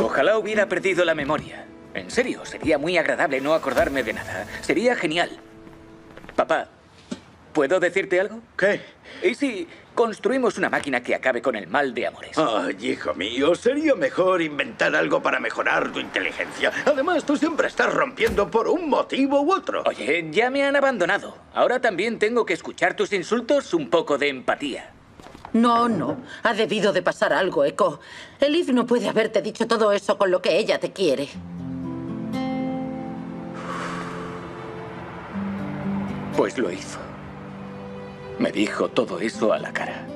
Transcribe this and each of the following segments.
Ojalá hubiera perdido la memoria. En serio, sería muy agradable no acordarme de nada. Sería genial. Papá, ¿puedo decirte algo? ¿Qué? ¿Y si construimos una máquina que acabe con el mal de amores? Ay, hijo mío, sería mejor inventar algo para mejorar tu inteligencia. Además, tú siempre estás rompiendo por un motivo u otro. Oye, ya me han abandonado. Ahora también tengo que escuchar tus insultos, un poco de empatía. No, no. Ha debido de pasar algo, Echo. Elif no puede haberte dicho todo eso con lo que ella te quiere. Pues lo hizo. Me dijo todo eso a la cara.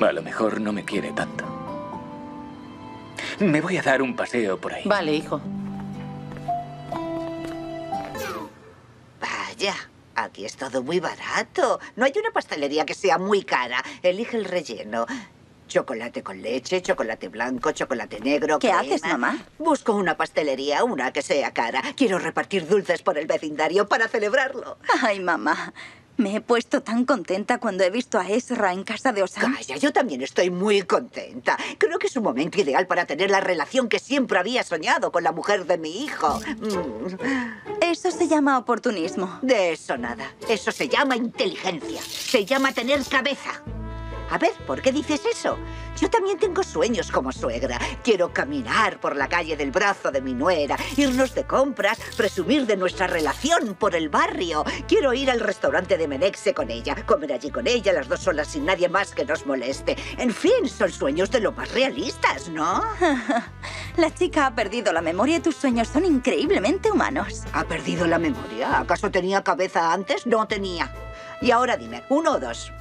A lo mejor no me quiere tanto. Me voy a dar un paseo por ahí. Vale, hijo. Vaya, aquí es todo muy barato. No hay una pastelería que sea muy cara. Elige el relleno. Chocolate con leche, chocolate blanco, chocolate negro. ¿Qué crema. haces, mamá? Busco una pastelería, una que sea cara. Quiero repartir dulces por el vecindario para celebrarlo. Ay, mamá. Me he puesto tan contenta cuando he visto a Ezra en casa de Osam. Calla, yo también estoy muy contenta. Creo que es un momento ideal para tener la relación que siempre había soñado con la mujer de mi hijo. Mm, Eso se llama oportunismo. De eso nada. Eso se llama inteligencia. Se llama tener cabeza. A ver, ¿por qué dices eso? Yo también tengo sueños como suegra. Quiero caminar por la calle del brazo de mi nuera, irnos de compras, presumir de nuestra relación por el barrio. Quiero ir al restaurante de Menexe con ella, comer allí con ella las dos solas sin nadie más que nos moleste. En fin, son sueños de lo más realistas, ¿no? La chica ha perdido la memoria y tus sueños son increíblemente humanos. ¿Ha perdido la memoria? ¿Acaso tenía cabeza antes? No tenía. Y ahora dime, ¿uno o dos?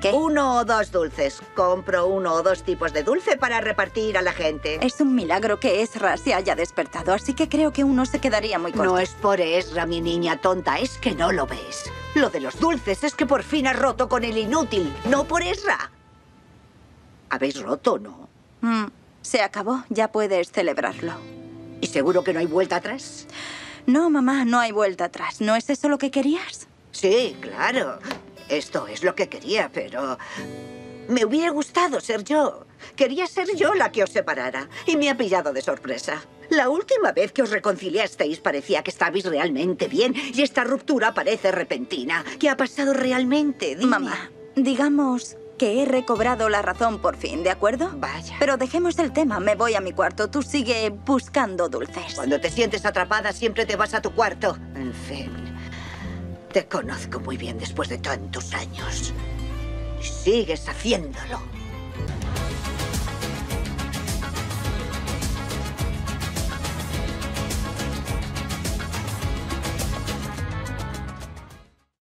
¿Qué? Uno o dos dulces. Compro uno o dos tipos de dulce para repartir a la gente. Es un milagro que Ezra se haya despertado, así que creo que uno se quedaría muy corto. No es por Esra, mi niña tonta, es que no lo ves. Lo de los dulces es que por fin has roto con el inútil, no por Esra. ¿Habéis roto, no? Mm, se acabó, ya puedes celebrarlo. ¿Y seguro que no hay vuelta atrás? No, mamá, no hay vuelta atrás. ¿No es eso lo que querías? Sí, claro. Esto es lo que quería, pero... Me hubiera gustado ser yo. Quería ser yo la que os separara. Y me ha pillado de sorpresa. La última vez que os reconciliasteis parecía que estabais realmente bien. Y esta ruptura parece repentina. ¿Qué ha pasado realmente? Dime. Mamá, digamos que he recobrado la razón por fin, ¿de acuerdo? Vaya. Pero dejemos el tema, me voy a mi cuarto. Tú sigue buscando dulces. Cuando te sientes atrapada siempre te vas a tu cuarto. En fin. Te conozco muy bien después de tantos años. Y sigues haciéndolo.